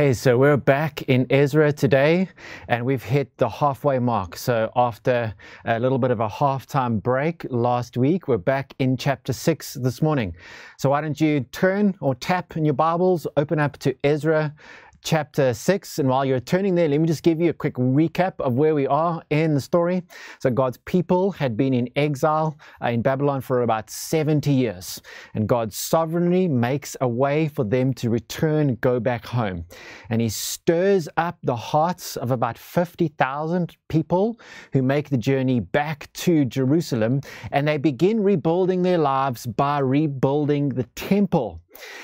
Hey, so we're back in Ezra today and we've hit the halfway mark. So, after a little bit of a halftime break last week, we're back in chapter 6 this morning. So, why don't you turn or tap in your Bibles, open up to Ezra chapter 6. And while you're turning there, let me just give you a quick recap of where we are in the story. So, God's people had been in exile uh, in Babylon for about 70 years, and God sovereignly makes a way for them to return, go back home. And He stirs up the hearts of about 50,000 people who make the journey back to Jerusalem, and they begin rebuilding their lives by rebuilding the temple.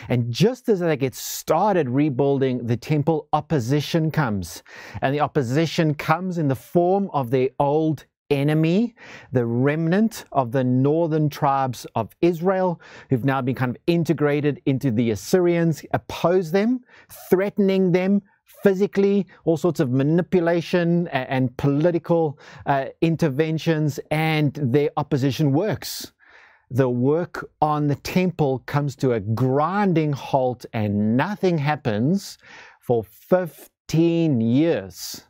And just as they get started rebuilding the temple, opposition comes. And the opposition comes in the form of their old enemy, the remnant of the northern tribes of Israel, who've now been kind of integrated into the Assyrians, oppose them, threatening them, physically, all sorts of manipulation and, political uh, interventions, and their opposition works the work on the temple comes to a grinding halt and nothing happens for 15 years.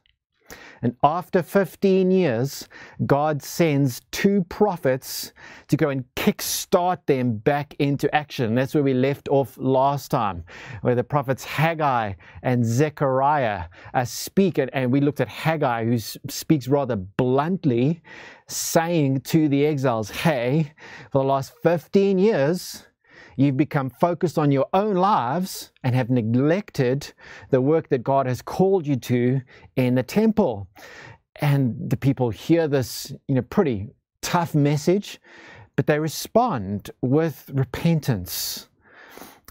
And after 15 years, God sends two prophets to go and kickstart them back into action. That's where we left off last time, where the prophets Haggai and Zechariah uh, speak. And, and we looked at Haggai, who speaks rather bluntly, saying to the exiles, Hey, for the last 15 years, You've become focused on your own lives and have neglected the work that God has called you to in the temple. And the people hear this, you know, pretty tough message, but they respond with repentance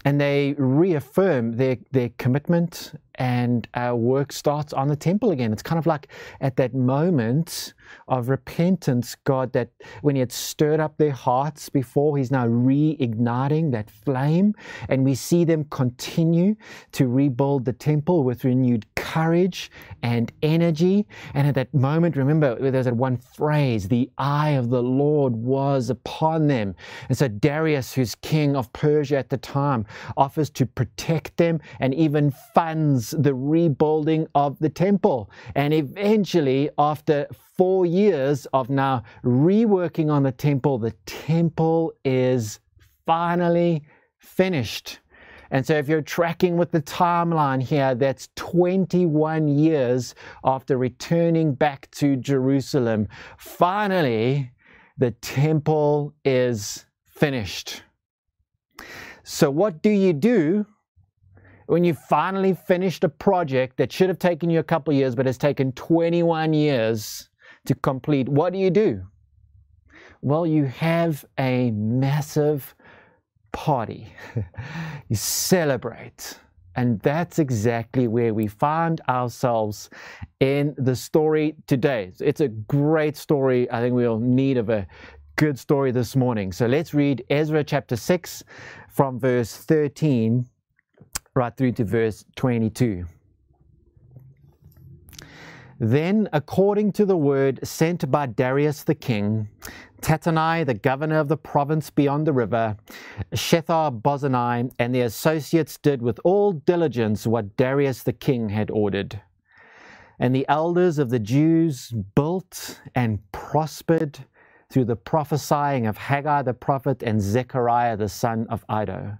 and they reaffirm their, their commitment and our work starts on the temple again. It's kind of like at that moment of repentance, God, that when He had stirred up their hearts before, He's now reigniting that flame. And we see them continue to rebuild the temple with renewed courage and energy. And at that moment, remember, there's that one phrase, the eye of the Lord was upon them. And so Darius, who's king of Persia at the time, offers to protect them and even funds the rebuilding of the temple. And eventually, after four years of now reworking on the temple, the temple is finally finished. And so, if you're tracking with the timeline here, that's 21 years after returning back to Jerusalem. Finally, the temple is finished. So, what do you do when you finally finished a project that should have taken you a couple years but has taken 21 years to complete, what do you do? Well, you have a massive party. you celebrate. And that's exactly where we find ourselves in the story today. It's a great story. I think we'll need of a good story this morning. So let's read Ezra chapter 6 from verse 13 right through to verse 22. Then, according to the word sent by Darius the king, Tattenai, the governor of the province beyond the river, Shethar Bozenai, and the associates did with all diligence what Darius the king had ordered. And the elders of the Jews built and prospered through the prophesying of Haggai the prophet and Zechariah the son of Iddo.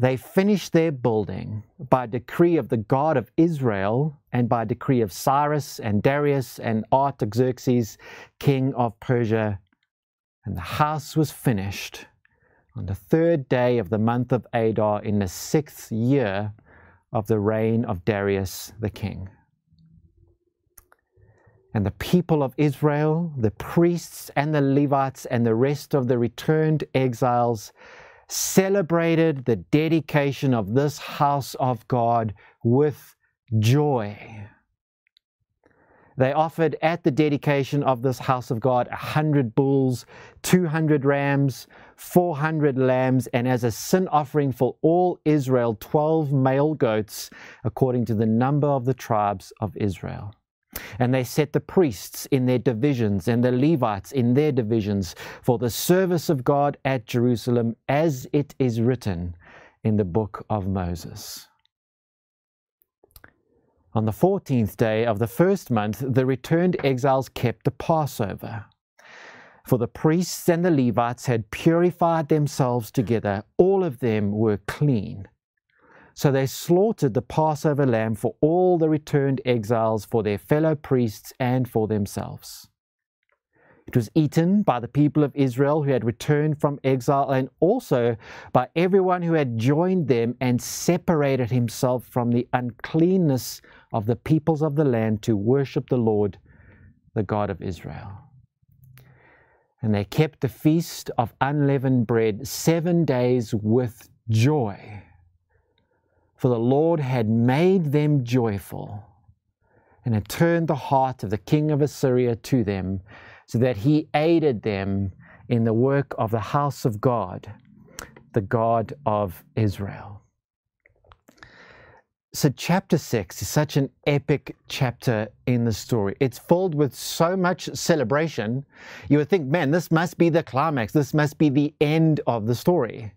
They finished their building by decree of the God of Israel and by decree of Cyrus and Darius and Artaxerxes, king of Persia. And the house was finished on the third day of the month of Adar in the sixth year of the reign of Darius the king. And the people of Israel, the priests and the Levites, and the rest of the returned exiles celebrated the dedication of this house of God with joy. They offered at the dedication of this house of God a hundred bulls, 200 rams, 400 lambs, and as a sin offering for all Israel, 12 male goats, according to the number of the tribes of Israel. And they set the priests in their divisions and the Levites in their divisions for the service of God at Jerusalem, as it is written in the book of Moses. On the 14th day of the first month, the returned exiles kept the Passover. For the priests and the Levites had purified themselves together, all of them were clean. So they slaughtered the Passover lamb for all the returned exiles, for their fellow priests, and for themselves. It was eaten by the people of Israel who had returned from exile, and also by everyone who had joined them and separated himself from the uncleanness of the peoples of the land to worship the Lord, the God of Israel. And they kept the feast of unleavened bread seven days with joy for the Lord had made them joyful and had turned the heart of the king of Assyria to them, so that he aided them in the work of the house of God, the God of Israel. So, chapter six is such an epic chapter in the story. It's filled with so much celebration. You would think, man, this must be the climax, this must be the end of the story.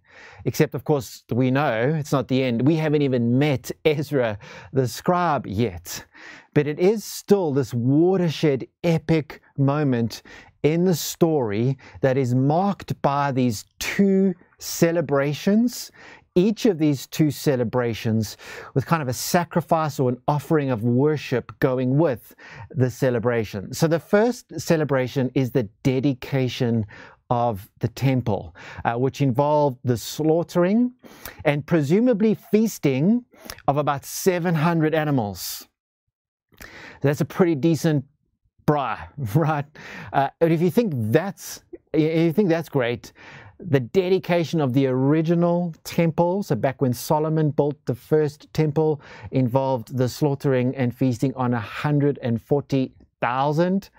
Except, of course, we know it's not the end. We haven't even met Ezra the scribe yet. But it is still this watershed epic moment in the story that is marked by these two celebrations each of these two celebrations with kind of a sacrifice or an offering of worship going with the celebration. So the first celebration is the dedication of the temple, uh, which involved the slaughtering and presumably feasting of about 700 animals. That's a pretty decent braai, right? Uh, if you think that's if you think that's great, the dedication of the original temple, so back when Solomon built the first temple, involved the slaughtering and feasting on 140,000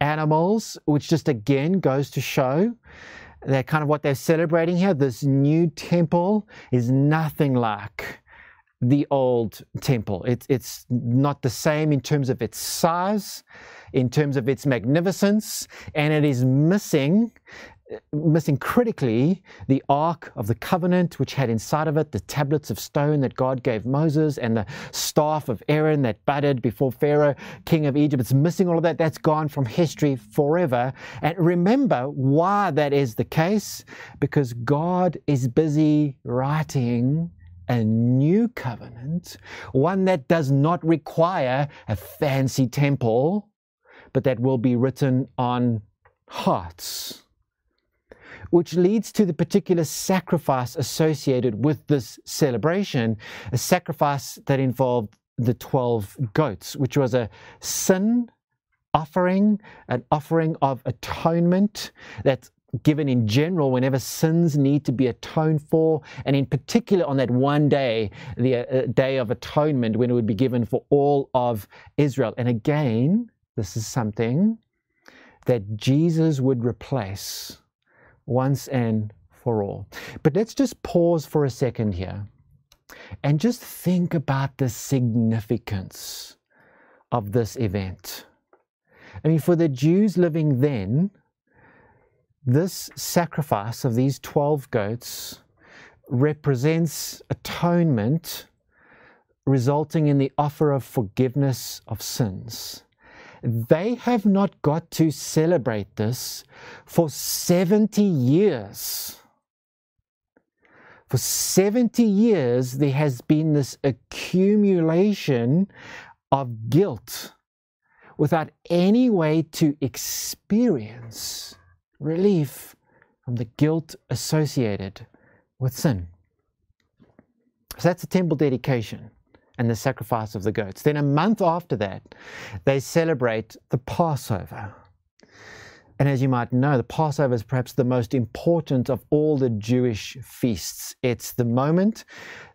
animals, which just again goes to show that kind of what they're celebrating here. This new temple is nothing like the old temple. It's, it's not the same in terms of its size, in terms of its magnificence, and it is missing missing critically the Ark of the Covenant, which had inside of it the tablets of stone that God gave Moses and the staff of Aaron that budded before Pharaoh, king of Egypt. It's missing all of that. That's gone from history forever. And remember why that is the case because God is busy writing a new covenant, one that does not require a fancy temple, but that will be written on hearts which leads to the particular sacrifice associated with this celebration, a sacrifice that involved the 12 goats, which was a sin offering, an offering of atonement that's given in general whenever sins need to be atoned for, and in particular on that one day, the uh, day of atonement, when it would be given for all of Israel. And again, this is something that Jesus would replace once and for all. But let's just pause for a second here and just think about the significance of this event. I mean, for the Jews living then, this sacrifice of these 12 goats represents atonement resulting in the offer of forgiveness of sins they have not got to celebrate this for 70 years. For 70 years, there has been this accumulation of guilt without any way to experience relief from the guilt associated with sin. So that's a temple dedication and the sacrifice of the goats. Then a month after that, they celebrate the Passover. And as you might know, the Passover is perhaps the most important of all the Jewish feasts. It's the moment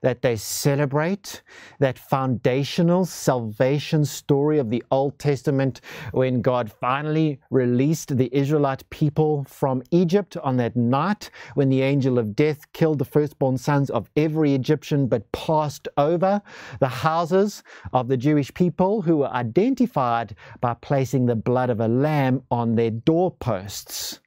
that they celebrate that foundational salvation story of the Old Testament when God finally released the Israelite people from Egypt on that night when the angel of death killed the firstborn sons of every Egyptian but passed over the houses of the Jewish people who were identified by placing the blood of a lamb on their doorposts.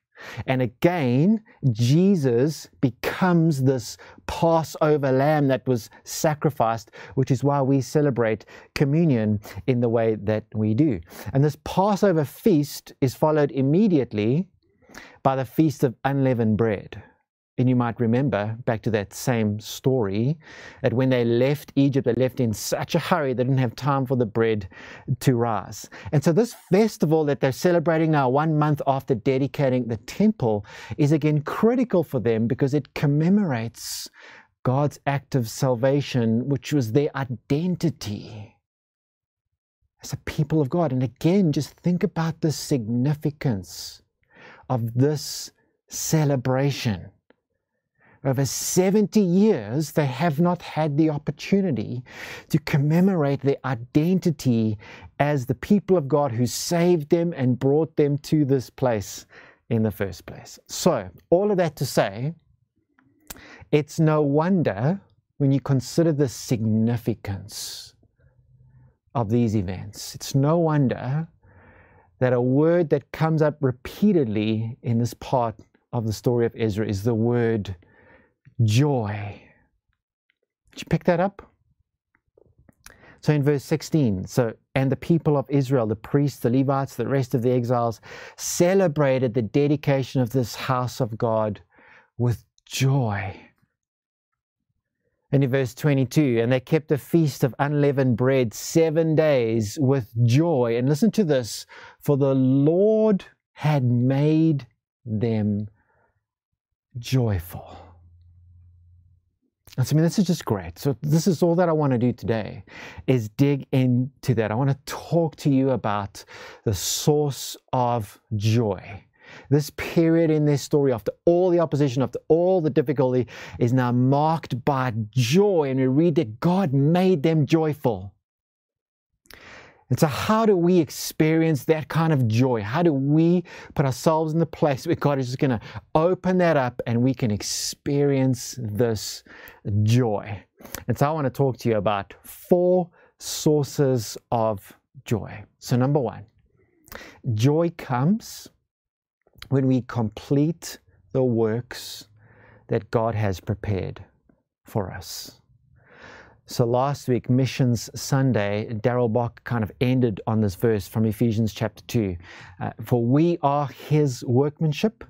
And again, Jesus becomes this Passover lamb that was sacrificed, which is why we celebrate communion in the way that we do. And this Passover feast is followed immediately by the Feast of Unleavened Bread. And you might remember back to that same story that when they left Egypt, they left in such a hurry, they didn't have time for the bread to rise. And so, this festival that they're celebrating now, one month after dedicating the temple, is again critical for them because it commemorates God's act of salvation, which was their identity as a people of God. And again, just think about the significance of this celebration over 70 years, they have not had the opportunity to commemorate their identity as the people of God who saved them and brought them to this place in the first place. So, all of that to say, it's no wonder when you consider the significance of these events, it's no wonder that a word that comes up repeatedly in this part of the story of Ezra is the word joy. Did you pick that up? So in verse 16, so, and the people of Israel, the priests, the Levites, the rest of the exiles, celebrated the dedication of this house of God with joy. And in verse 22, and they kept a feast of unleavened bread seven days with joy. And listen to this for the Lord had made them joyful. So, I mean, this is just great. So, this is all that I want to do today is dig into that. I want to talk to you about the source of joy. This period in this story, after all the opposition, after all the difficulty, is now marked by joy. And we read that God made them joyful. And so, how do we experience that kind of joy? How do we put ourselves in the place where God is just going to open that up and we can experience this joy? And so, I want to talk to you about four sources of joy. So, number one, joy comes when we complete the works that God has prepared for us. So last week, Missions Sunday, Daryl Bach kind of ended on this verse from Ephesians chapter 2. Uh, for we are his workmanship,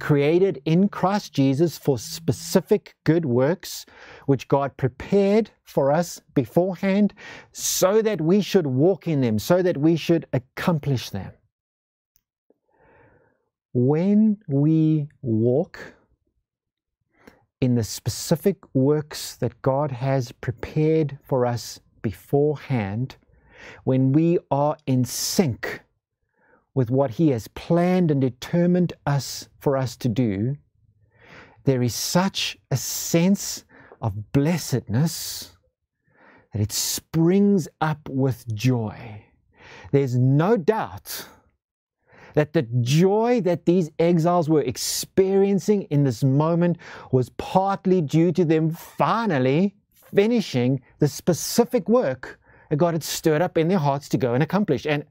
created in Christ Jesus for specific good works, which God prepared for us beforehand, so that we should walk in them, so that we should accomplish them. When we walk in the specific works that God has prepared for us beforehand, when we are in sync with what He has planned and determined us for us to do, there is such a sense of blessedness that it springs up with joy. There's no doubt that the joy that these exiles were experiencing in this moment was partly due to them finally finishing the specific work that God had stirred up in their hearts to go and accomplish. And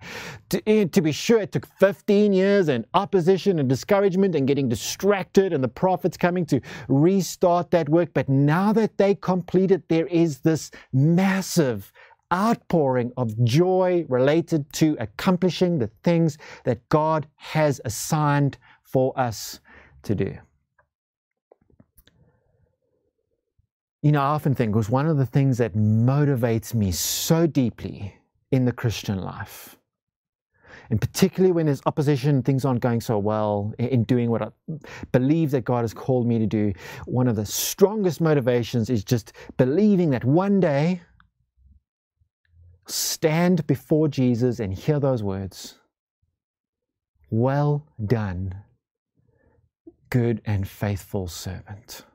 to, eh, to, be sure, it took 15 years and opposition and discouragement and getting distracted and the prophets coming to restart that work. But now that they completed, there is this massive outpouring of joy related to accomplishing the things that God has assigned for us to do. You know, I often think was one of the things that motivates me so deeply in the Christian life. And particularly when there's opposition, things aren't going so well in doing what I believe that God has called me to do. One of the strongest motivations is just believing that one day stand before Jesus and hear those words Well done, good and faithful servant.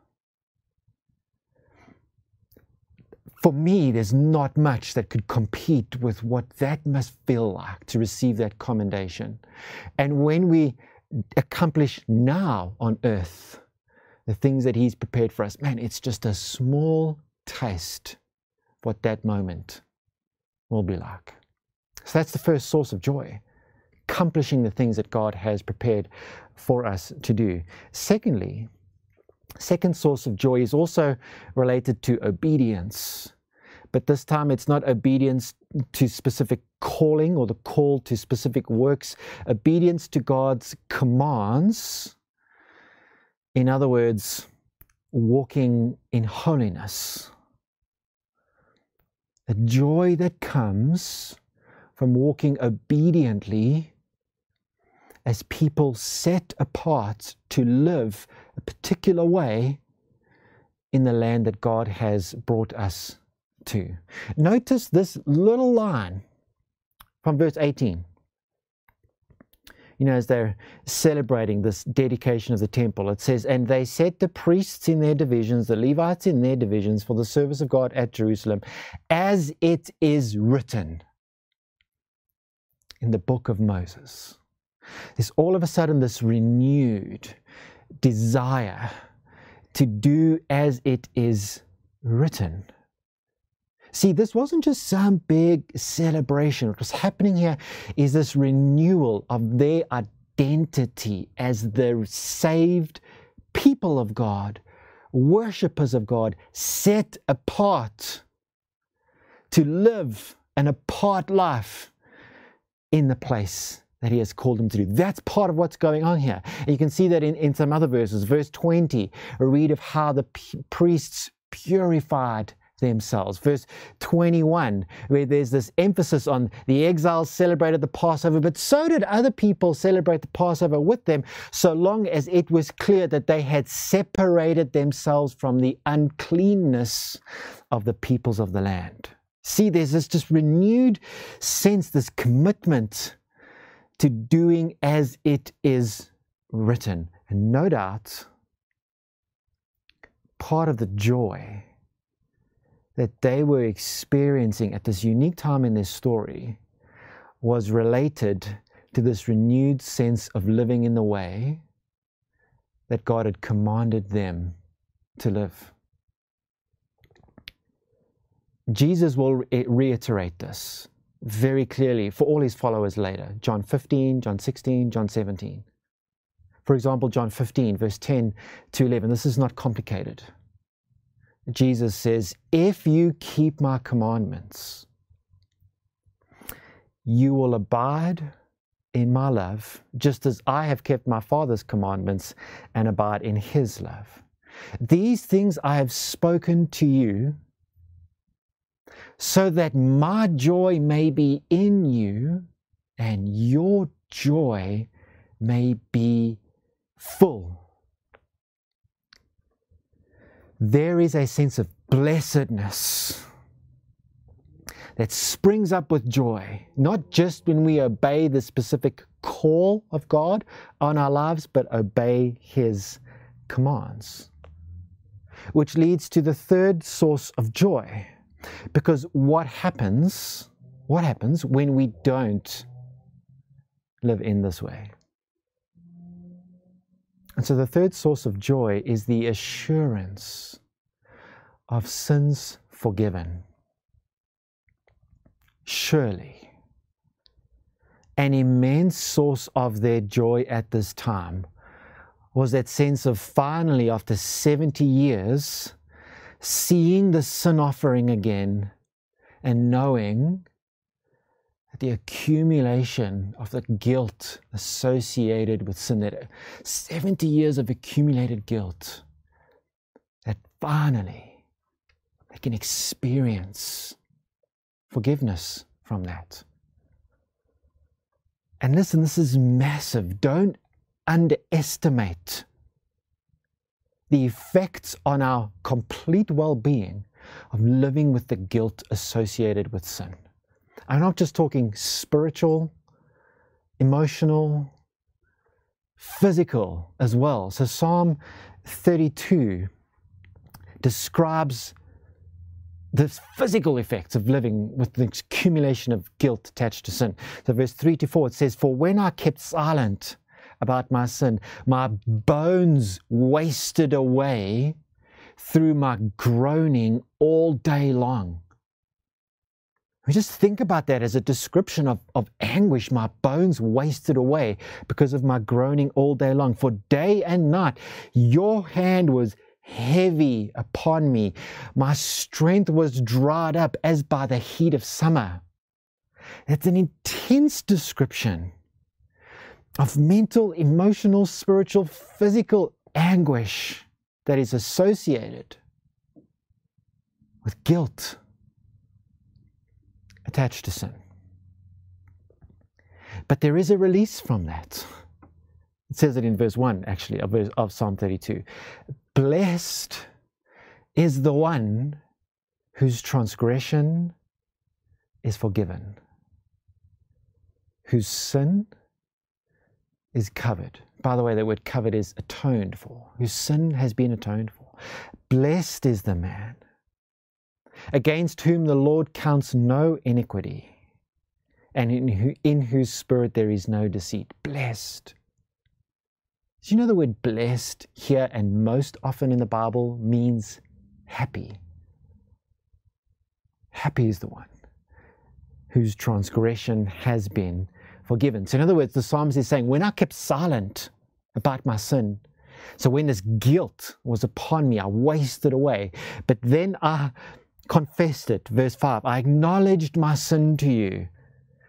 For me, there's not much that could compete with what that must feel like to receive that commendation. And when we accomplish now on earth the things that He's prepared for us, man, it's just a small taste what that moment will be like. So that's the first source of joy accomplishing the things that God has prepared for us to do. Secondly, second source of joy is also related to obedience. But this time it's not obedience to specific calling or the call to specific works, obedience to God's commands. In other words, walking in holiness. The joy that comes from walking obediently as people set apart to live a particular way in the land that God has brought us to. Notice this little line from verse 18. You know, as they're celebrating this dedication of the temple, it says, And they set the priests in their divisions, the Levites in their divisions, for the service of God at Jerusalem, as it is written in the book of Moses. There's all of a sudden this renewed desire to do as it is written. See, this wasn't just some big celebration. What was happening here is this renewal of their identity as the saved people of God, worshippers of God, set apart to live an apart life in the place that he has called them to do. That's part of what's going on here. You can see that in, in some other verses. Verse 20, a read of how the priests purified themselves. Verse 21, where there's this emphasis on the exiles celebrated the Passover, but so did other people celebrate the Passover with them, so long as it was clear that they had separated themselves from the uncleanness of the peoples of the land. See, there's this just renewed sense, this commitment to doing as it is written. And no doubt, part of the joy that they were experiencing at this unique time in their story was related to this renewed sense of living in the way that God had commanded them to live. Jesus will reiterate this very clearly for all his followers later John 15, John 16, John 17. For example, John 15, verse 10 to 11. This is not complicated. Jesus says, If you keep my commandments, you will abide in my love, just as I have kept my Father's commandments and abide in his love. These things I have spoken to you, so that my joy may be in you and your joy may be full there is a sense of blessedness that springs up with joy, not just when we obey the specific call of God on our lives, but obey His commands. Which leads to the third source of joy. Because what happens, what happens when we don't live in this way? And so the third source of joy is the assurance of sins forgiven. Surely, an immense source of their joy at this time was that sense of finally, after 70 years, seeing the sin offering again and knowing the accumulation of the guilt associated with sin, that 70 years of accumulated guilt, that finally they can experience forgiveness from that. And listen, this is massive. Don't underestimate the effects on our complete well being of living with the guilt associated with sin. I'm not just talking spiritual, emotional, physical as well. So Psalm 32 describes the physical effects of living with the accumulation of guilt attached to sin. So, verse 3 to 4, it says, For when I kept silent about my sin, my bones wasted away through my groaning all day long. We just think about that as a description of, of anguish, my bones wasted away because of my groaning all day long. For day and night, your hand was heavy upon me. My strength was dried up as by the heat of summer. That's an intense description of mental, emotional, spiritual, physical anguish that is associated with guilt attached to sin. But there is a release from that. It says it in verse 1, actually, of, verse, of Psalm 32. Blessed is the one whose transgression is forgiven, whose sin is covered. By the way, the word covered is atoned for, whose sin has been atoned for. Blessed is the man against whom the Lord counts no iniquity, and in, who, in whose spirit there is no deceit. Blessed. Do you know the word blessed here and most often in the Bible means happy? Happy is the one whose transgression has been forgiven. So, in other words, the psalmist is saying, When I kept silent about my sin, so when this guilt was upon me, I wasted away. But then I confessed it. Verse 5 I acknowledged my sin to you.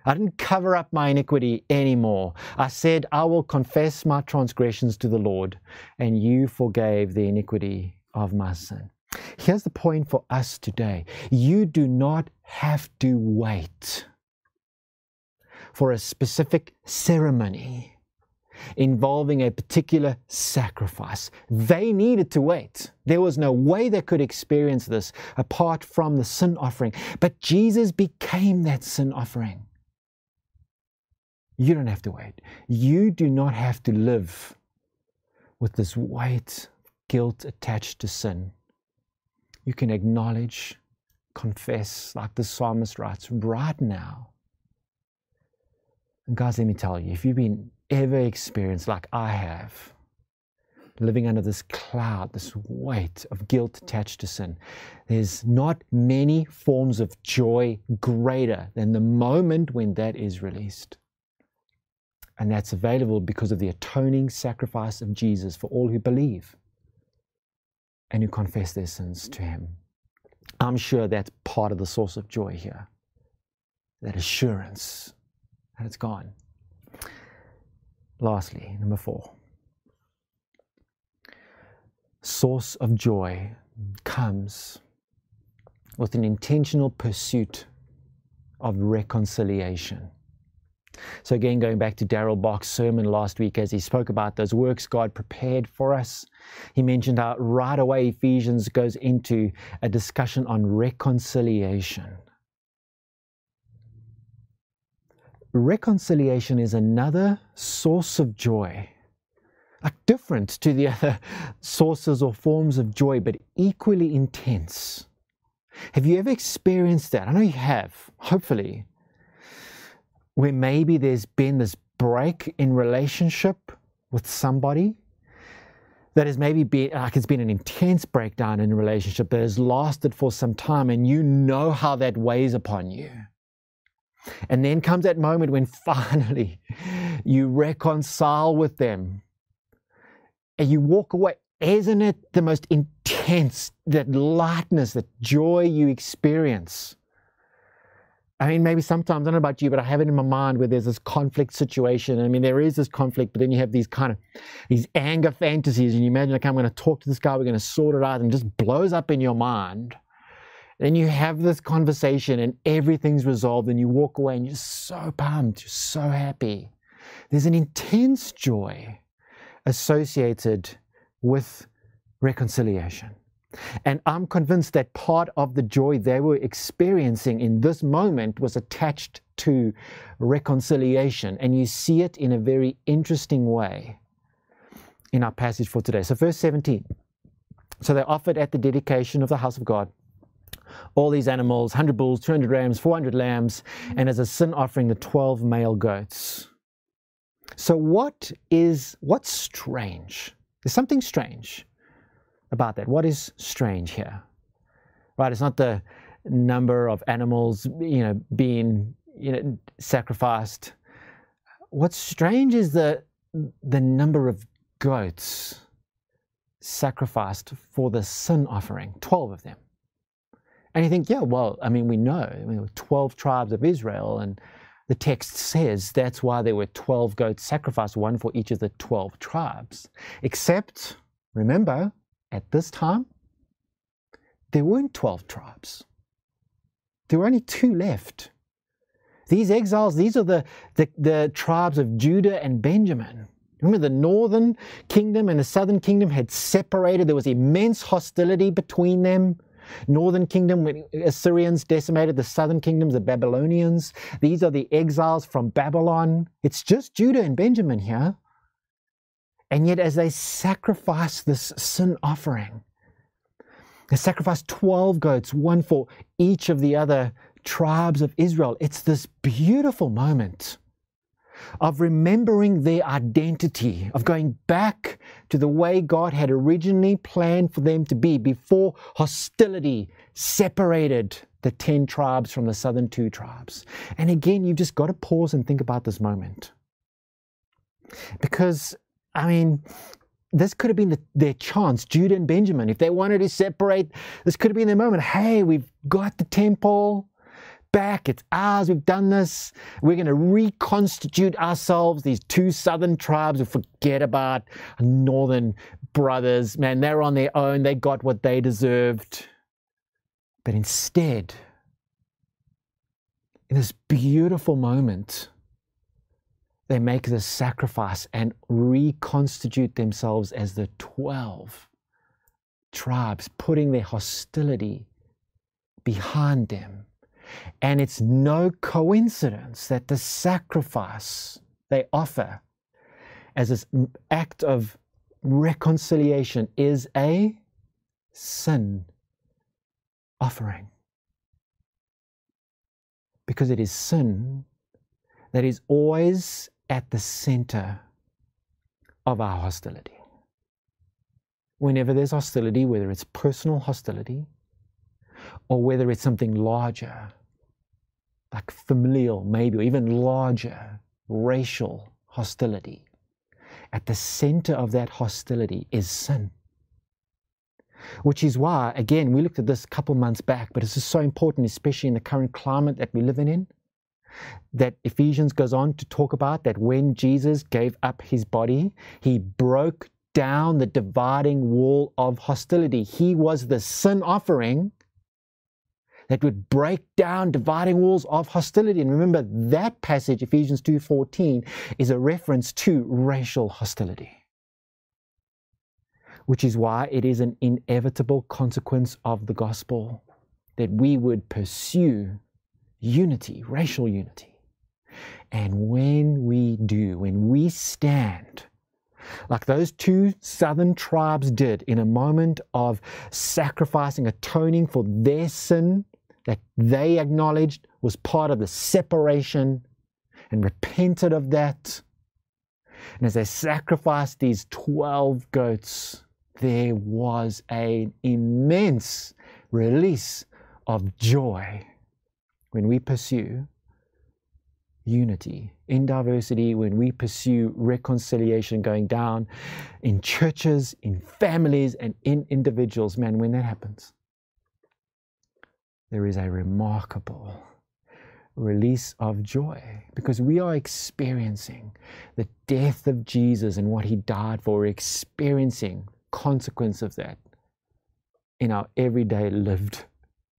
I didn't cover up my iniquity anymore. I said, I will confess my transgressions to the Lord, and you forgave the iniquity of my sin. Here's the point for us today you do not have to wait for a specific ceremony involving a particular sacrifice. They needed to wait. There was no way they could experience this apart from the sin offering. But Jesus became that sin offering. You don't have to wait. You do not have to live with this weight, guilt attached to sin. You can acknowledge, confess, like the psalmist writes, right now. And guys, let me tell you, if you've been ever experienced, like I have, living under this cloud, this weight of guilt attached to sin, there's not many forms of joy greater than the moment when that is released. And that's available because of the atoning sacrifice of Jesus for all who believe and who confess their sins to Him. I'm sure that's part of the source of joy here that assurance that it's gone. Lastly, number four, source of joy comes with an intentional pursuit of reconciliation. So, again, going back to Daryl Bock's sermon last week as he spoke about those works God prepared for us, he mentioned how right away Ephesians goes into a discussion on reconciliation. Reconciliation is another source of joy, different to the other sources or forms of joy, but equally intense. Have you ever experienced that? I know you have, hopefully, where maybe there's been this break in relationship with somebody that has maybe been like it's been an intense breakdown in a relationship that has lasted for some time and you know how that weighs upon you and then comes that moment when finally you reconcile with them and you walk away. Isn't it the most intense, that lightness, that joy you experience? I mean, maybe sometimes, I don't know about you, but I have it in my mind where there's this conflict situation. I mean, there is this conflict, but then you have these kind of, these anger fantasies, and you imagine, like, I'm going to talk to this guy, we're going to sort it out, and it just blows up in your mind. Then you have this conversation and everything's resolved, and you walk away and you're so pumped, you're so happy. There's an intense joy associated with reconciliation. And I'm convinced that part of the joy they were experiencing in this moment was attached to reconciliation. And you see it in a very interesting way in our passage for today. So, verse 17. So they offered at the dedication of the house of God all these animals 100 bulls, 200 rams, 400 lambs, and as a sin offering, the 12 male goats. So, what is, what's strange? There's something strange about that. What is strange here? Right, it's not the number of animals, you know, being you know sacrificed. What's strange is the the number of goats sacrificed for the sin offering, 12 of them. And you think, yeah, well, I mean, we know, I mean, 12 tribes of Israel, and the text says that's why there were 12 goats sacrificed, one for each of the 12 tribes. Except, remember, at this time, there weren't 12 tribes. There were only two left. These exiles, these are the, the, the tribes of Judah and Benjamin. Remember, the northern kingdom and the southern kingdom had separated. There was immense hostility between them. Northern kingdom, when Assyrians decimated the southern kingdoms, the Babylonians. These are the exiles from Babylon. It's just Judah and Benjamin here. And yet, as they sacrifice this sin offering, they sacrifice 12 goats, one for each of the other tribes of Israel. It's this beautiful moment of remembering their identity, of going back to the way God had originally planned for them to be before hostility separated the 10 tribes from the southern two tribes. And again, you've just got to pause and think about this moment. Because, I mean, this could have been the, their chance, Judah and Benjamin. If they wanted to separate, this could have been their moment. Hey, we've got the temple back. It's ours. We've done this. We're going to reconstitute ourselves, these two southern tribes will forget about northern brothers. Man, they're on their own. They got what they deserved. But instead, in this beautiful moment, they make this sacrifice and reconstitute themselves as the 12 tribes, putting their hostility behind them and it's no coincidence that the sacrifice they offer as this act of reconciliation is a sin offering. Because it is sin that is always at the center of our hostility. Whenever there's hostility, whether it's personal hostility, or whether it's something larger, like familial, maybe, or even larger racial hostility. At the center of that hostility is sin. Which is why, again, we looked at this a couple months back, but this is so important, especially in the current climate that we're living in, that Ephesians goes on to talk about that when Jesus gave up his body, he broke down the dividing wall of hostility. He was the sin offering that would break down dividing walls of hostility. And remember that passage, Ephesians 2:14, is a reference to racial hostility. Which is why it is an inevitable consequence of the gospel that we would pursue unity, racial unity. And when we do, when we stand, like those two southern tribes did in a moment of sacrificing, atoning for their sin that they acknowledged was part of the separation and repented of that. And as they sacrificed these 12 goats, there was an immense release of joy when we pursue unity in diversity, when we pursue reconciliation going down in churches, in families, and in individuals. Man, when that happens, there is a remarkable release of joy because we are experiencing the death of Jesus and what he died for. We're experiencing consequence of that in our everyday lived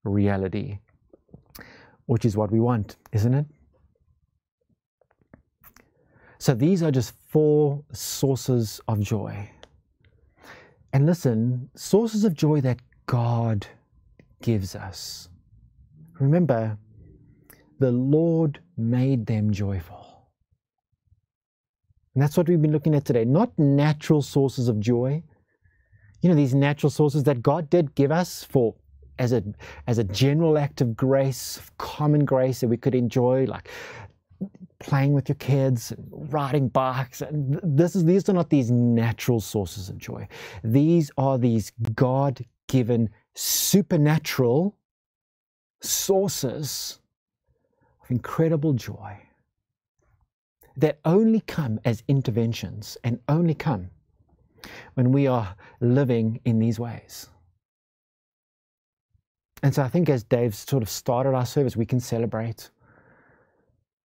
reality, which is what we want, isn't it? So these are just four sources of joy. And listen, sources of joy that God gives us. Remember, the Lord made them joyful. And that's what we've been looking at today. Not natural sources of joy. You know, these natural sources that God did give us for as a as a general act of grace, common grace that we could enjoy, like playing with your kids, riding bikes. And this is these are not these natural sources of joy. These are these God-given supernatural sources of incredible joy that only come as interventions and only come when we are living in these ways. And so I think as Dave sort of started our service, we can celebrate.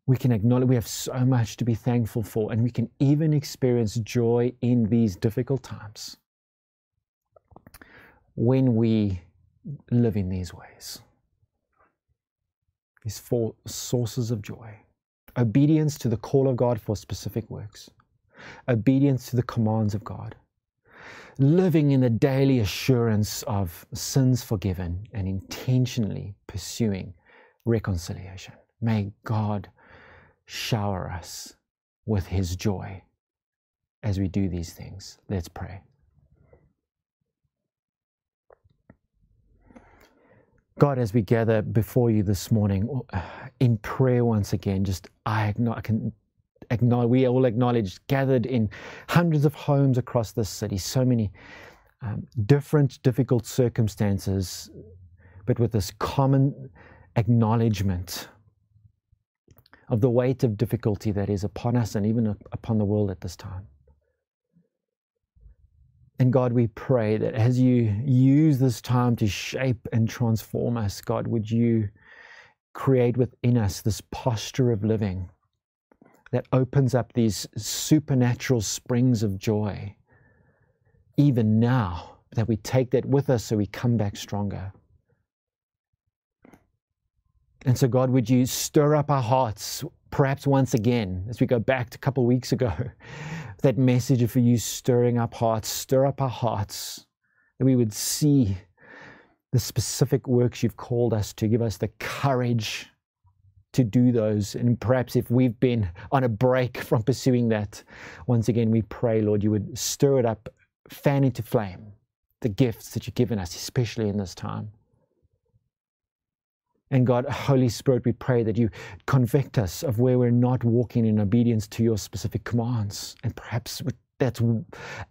We can acknowledge we have so much to be thankful for, and we can even experience joy in these difficult times when we live in these ways. These four sources of joy obedience to the call of God for specific works, obedience to the commands of God, living in the daily assurance of sins forgiven, and intentionally pursuing reconciliation. May God shower us with His joy as we do these things. Let's pray. God, as we gather before you this morning in prayer once again, just I, I can acknowledge, we all acknowledge, gathered in hundreds of homes across this city, so many um, different, difficult circumstances, but with this common acknowledgement of the weight of difficulty that is upon us and even upon the world at this time. And God, we pray that as you use this time to shape and transform us, God, would you create within us this posture of living that opens up these supernatural springs of joy, even now, that we take that with us so we come back stronger. And so, God, would you stir up our hearts, perhaps once again, as we go back to a couple of weeks ago, that message for you stirring up hearts, stir up our hearts, that we would see the specific works you've called us to, give us the courage to do those. And perhaps if we've been on a break from pursuing that, once again, we pray, Lord, you would stir it up, fan into flame the gifts that you've given us, especially in this time. And God, Holy Spirit, we pray that you convict us of where we're not walking in obedience to your specific commands. And perhaps that's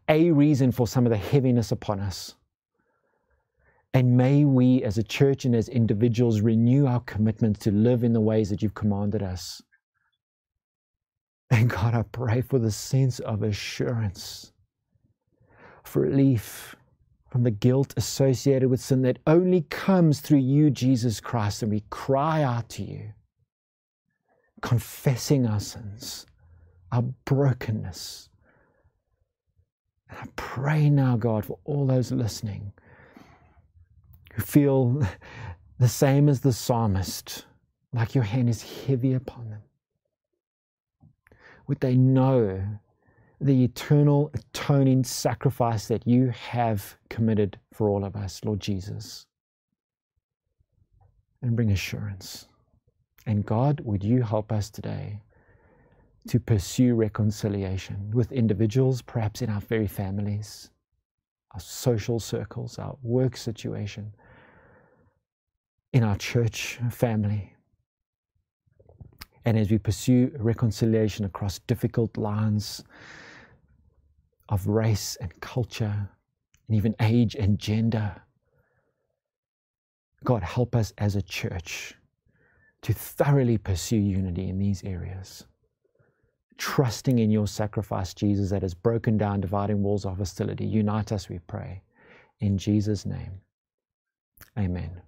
a reason for some of the heaviness upon us. And may we as a church and as individuals renew our commitment to live in the ways that you've commanded us. And God, I pray for the sense of assurance, for relief from the guilt associated with sin that only comes through you, Jesus Christ. And we cry out to you, confessing our sins, our brokenness. And I pray now, God, for all those listening who feel the same as the psalmist, like your hand is heavy upon them. Would they know the eternal atoning sacrifice that you have committed for all of us, Lord Jesus. And bring assurance. And God, would you help us today to pursue reconciliation with individuals, perhaps in our very families, our social circles, our work situation, in our church family. And as we pursue reconciliation across difficult lines, of race and culture and even age and gender. God, help us as a church to thoroughly pursue unity in these areas. Trusting in your sacrifice, Jesus, that has broken down dividing walls of hostility. Unite us, we pray. In Jesus' name, amen.